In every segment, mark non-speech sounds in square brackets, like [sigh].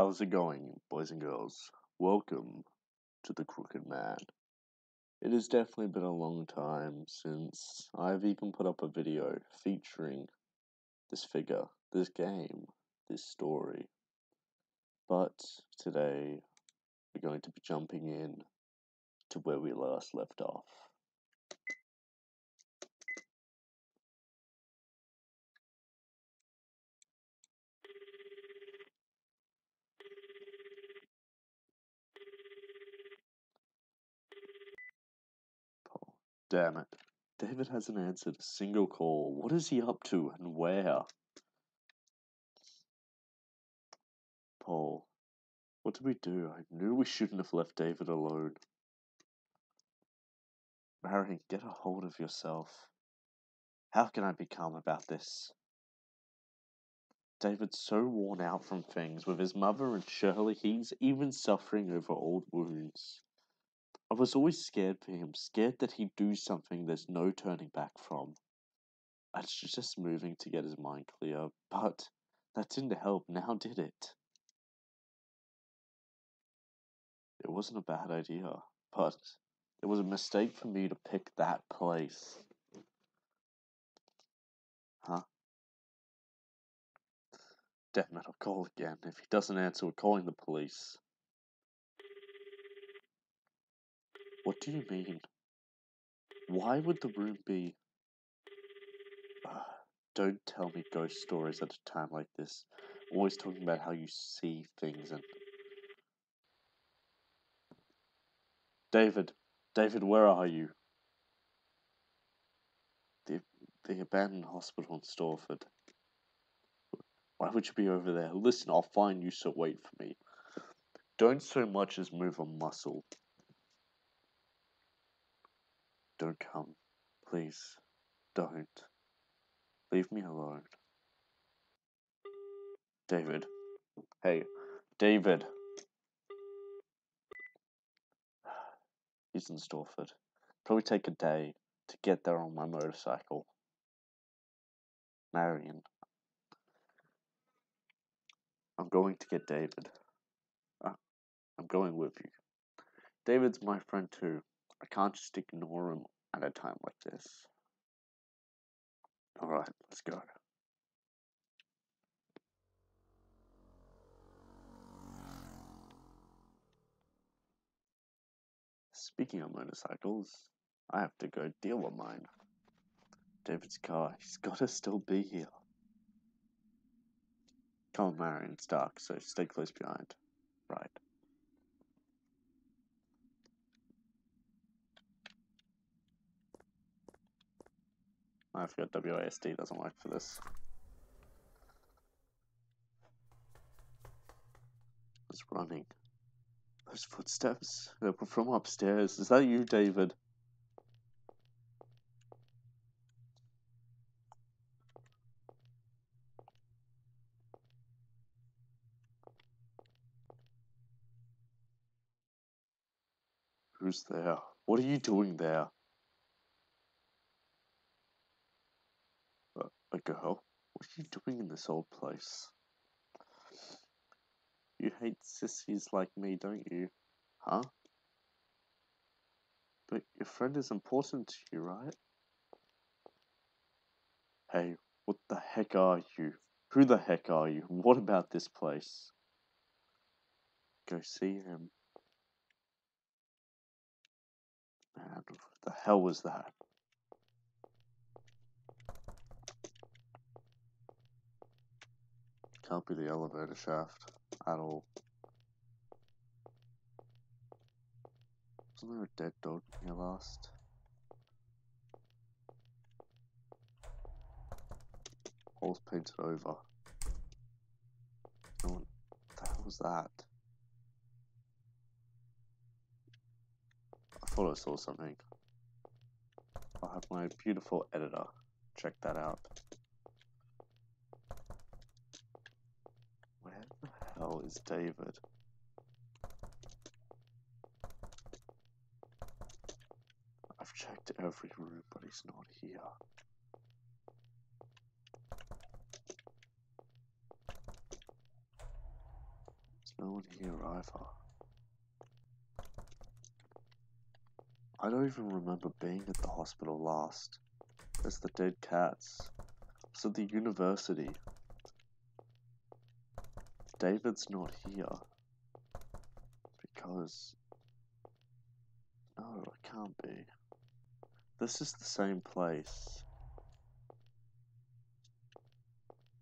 How's it going, boys and girls? Welcome to the Crooked Man. It has definitely been a long time since I've even put up a video featuring this figure, this game, this story. But today we're going to be jumping in to where we last left off. Damn it. David hasn't answered a single call. What is he up to and where? Paul, what did we do? I knew we shouldn't have left David alone. Marion, get a hold of yourself. How can I be calm about this? David's so worn out from things with his mother and Shirley, he's even suffering over old wounds. I was always scared for him, scared that he'd do something there's no turning back from. I was just moving to get his mind clear, but that didn't help, now [laughs] did it? It wasn't a bad idea, but it was a mistake for me to pick that place. Huh? Damn it, I'll call again. If he doesn't answer, we're calling the police. What do you mean? Why would the room be... Uh, don't tell me ghost stories at a time like this. I'm Always talking about how you see things and... David, David, where are you? The, the abandoned hospital in Storford. Why would you be over there? Listen, I'll find you, so wait for me. Don't so much as move a muscle. Don't come. Please. Don't. Leave me alone. David. Hey, David. [sighs] He's in Storford. Probably take a day to get there on my motorcycle. Marion. I'm going to get David. Uh, I'm going with you. David's my friend too. I can't just ignore him at a time like this. Alright, let's go. Speaking of motorcycles, I have to go deal with mine. David's car, he's gotta still be here. Come on, Marion, it's dark, so stay close behind. Right. I forgot WASD doesn't work for this. It's running. Those footsteps? They were from upstairs. Is that you, David? Who's there? What are you doing there? A girl? Oh, what are you doing in this old place? You hate sissies like me, don't you? Huh? But your friend is important to you, right? Hey, what the heck are you? Who the heck are you? What about this place? Go see him. Man, what the hell was that? Can't be the elevator shaft at all. Wasn't there a dead dog here last? Holes painted over. No one, what the hell was that? I thought I saw something. I'll have my beautiful editor check that out. hell is David? I've checked every room, but he's not here. It's no one here either. I don't even remember being at the hospital last. There's the dead cats. At the university. David's not here. Because... No, it can't be. This is the same place.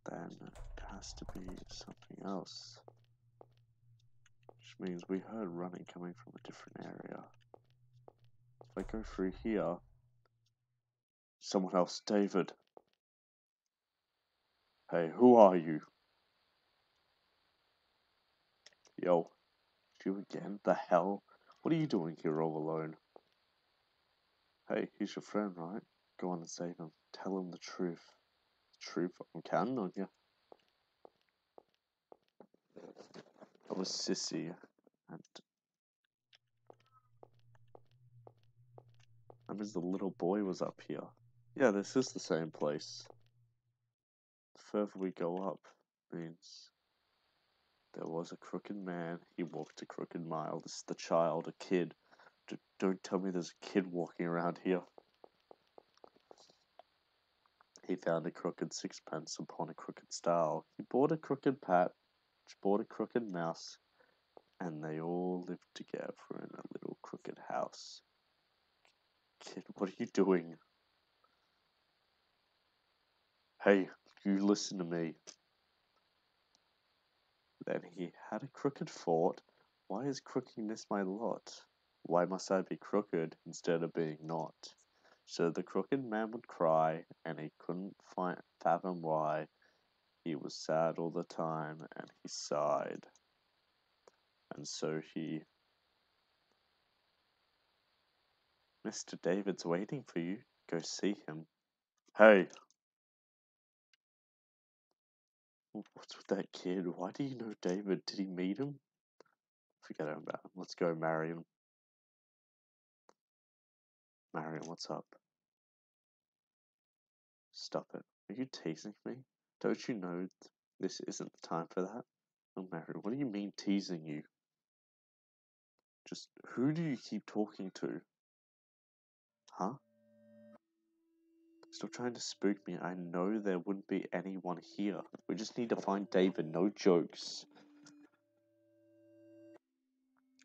Then it has to be something else. Which means we heard running coming from a different area. If I go through here, someone else, David. Hey, who are you? Yo, you again? The hell? What are you doing here all alone? Hey, he's your friend, right? Go on and save him. Tell him the truth. The truth? I'm counting on you. That was Sissy, and that means the little boy was up here. Yeah, this is the same place. The further we go up means there was a crooked man. He walked a crooked mile. This is the child, a kid. D don't tell me there's a kid walking around here. He found a crooked sixpence upon a crooked stile. He bought a crooked pat, bought a crooked mouse, and they all lived together in a little crooked house. Kid, what are you doing? Hey, you listen to me. Then he had a crooked thought. Why is crookedness my lot? Why must I be crooked instead of being not? So the crooked man would cry, and he couldn't find, fathom why. He was sad all the time, and he sighed. And so he. Mr. David's waiting for you. Go see him. Hey! What's with that kid? Why do you know David? Did he meet him? Forget about him. Let's go marry him. Marion, what's up? Stop it. Are you teasing me? Don't you know this isn't the time for that? Oh, Marion, what do you mean teasing you? Just who do you keep talking to? Huh? Stop trying to spook me. I know there wouldn't be anyone here. We just need to find David. No jokes.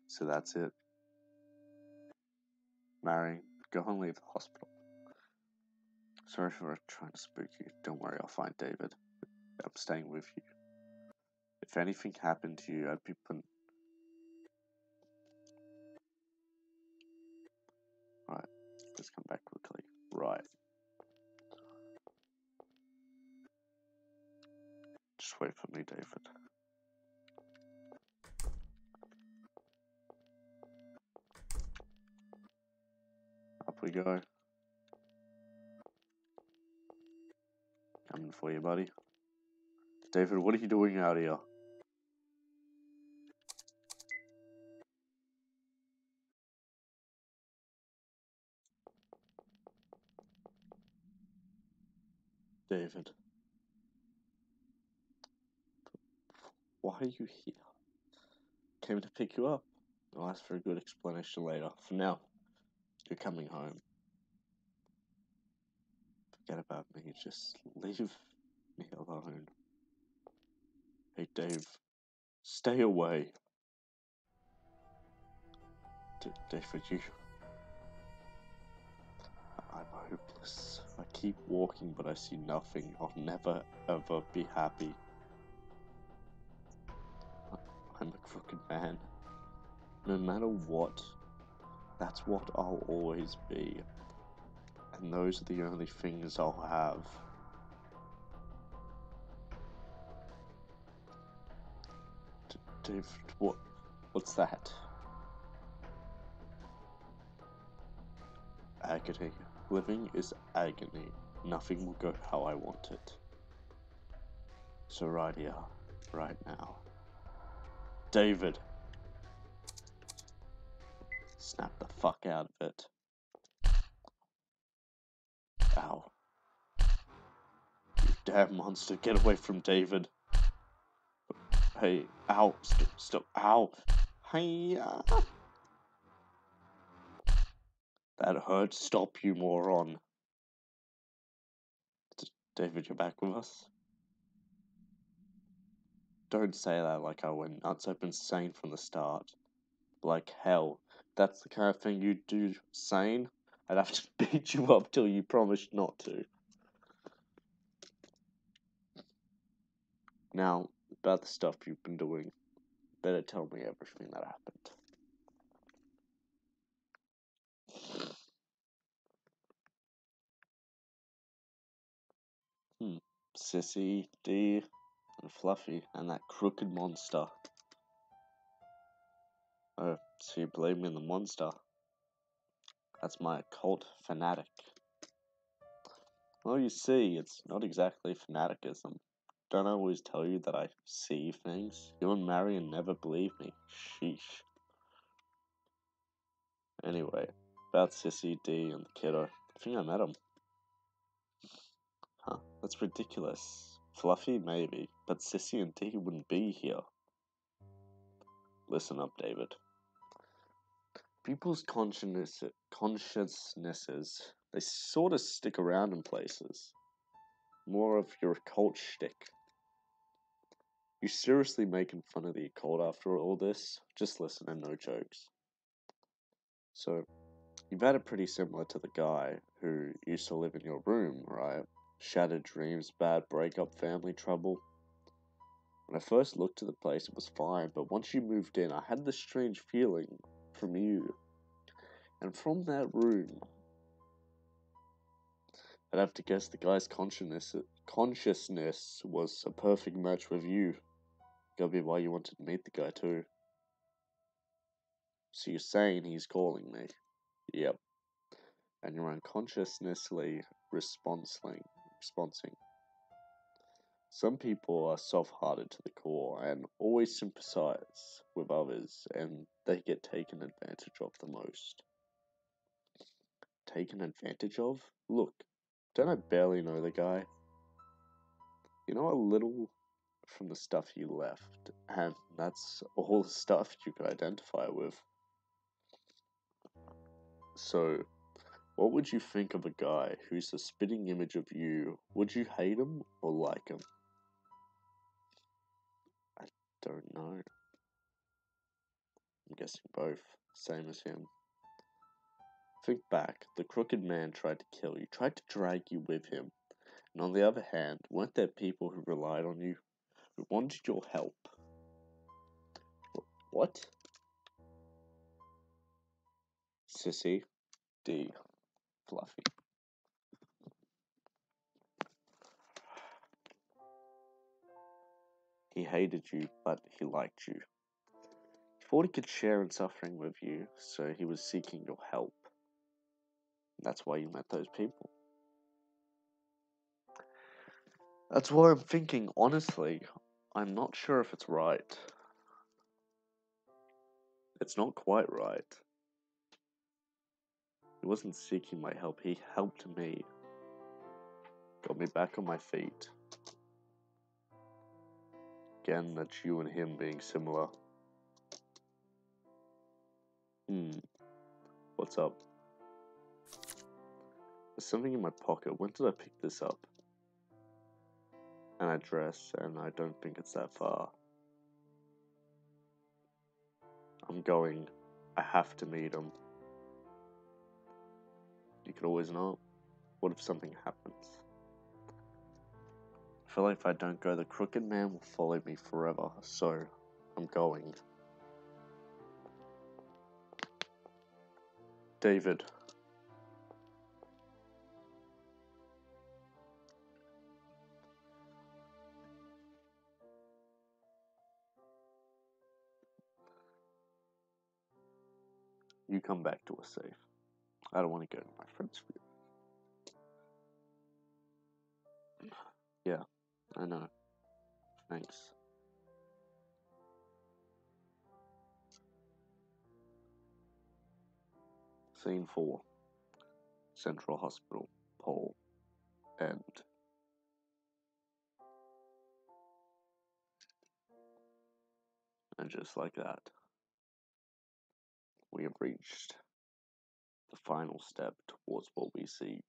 So that's it. Marion. Go and leave the hospital. Sorry for trying to spook you. Don't worry, I'll find David. I'm staying with you. If anything happened to you, I'd be putting. Right, let's come back quickly. Right. Just wait for me, David. Up we go. Coming for you, buddy. David, what are you doing out here? David. Why are you here? Came to pick you up. I'll ask for a good explanation later. For now, you're coming home. Forget about me. Just leave me alone. Hey, Dave. Stay away. D David, you. I'm hopeless. I keep walking, but I see nothing. I'll never, ever be happy. I'm a crooked man. No matter what, that's what I'll always be. And those are the only things I'll have. Dave, what? What's that? Agony. Living is agony. Nothing will go how I want it. So right here, right now. David. Snap the fuck out of it. Ow. You damn monster, get away from David. Hey, ow, stop, stop, ow. Hey, That hurt. Stop, you moron. David, you're back with us? Don't say that like I went nuts. I've been sane from the start. Like hell. That's the kind of thing you do sane? I'd have to [laughs] beat you up till you promised not to. Now, about the stuff you've been doing, better tell me everything that happened. Hmm. Sissy, D, and Fluffy, and that crooked monster. Oh, so you blame me in the monster? That's my occult fanatic. Well, you see, it's not exactly fanaticism. Don't I always tell you that I see things? You and Marion never believe me. Sheesh. Anyway, about Sissy, D, and the kiddo. I think I met him. Huh, that's ridiculous. Fluffy, maybe, but Sissy and D wouldn't be here. Listen up, David. People's consciousness, consciousnesses, they sort of stick around in places. More of your occult shtick. You seriously making fun of the occult after all this? Just listen and no jokes. So, you've had it pretty similar to the guy who used to live in your room, right? Shattered dreams, bad breakup, family trouble. When I first looked at the place, it was fine, but once you moved in, I had this strange feeling from you. And from that room, I'd have to guess the guy's consciousness consciousness was a perfect match with you. Gotta be why you wanted to meet the guy too. So you're saying he's calling me? Yep. And you're unconsciously responsing. Some people are soft-hearted to the core and always sympathize with others, and they get taken advantage of the most. Taken advantage of? Look, don't I barely know the guy? You know a little from the stuff you left, and that's all the stuff you could identify with. So, what would you think of a guy who's the spitting image of you? Would you hate him or like him? I don't know. I'm guessing both. Same as him. Think back. The crooked man tried to kill you, tried to drag you with him. And on the other hand, weren't there people who relied on you, who wanted your help? What? Sissy, D, Fluffy. He hated you, but he liked you. He thought he could share in suffering with you, so he was seeking your help. That's why you met those people. That's why I'm thinking, honestly, I'm not sure if it's right. It's not quite right. He wasn't seeking my help, he helped me. Got me back on my feet. Again, that's you and him being similar. Hmm. What's up? There's something in my pocket. When did I pick this up? An address, and I don't think it's that far. I'm going. I have to meet him. You could always not. What if something happens? I feel like if I don't go, the crooked man will follow me forever, so I'm going. David. You come back to us safe. I don't want to go to my friend's view. Yeah, I know. Thanks. Scene 4 Central Hospital, Paul, and And just like that, we have reached the final step towards what we seek,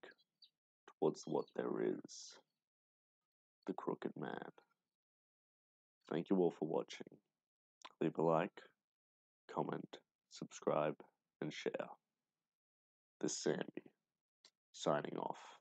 towards what there is the Crooked Man. Thank you all for watching. Leave a like, comment, subscribe, and share. This is Sandy, signing off.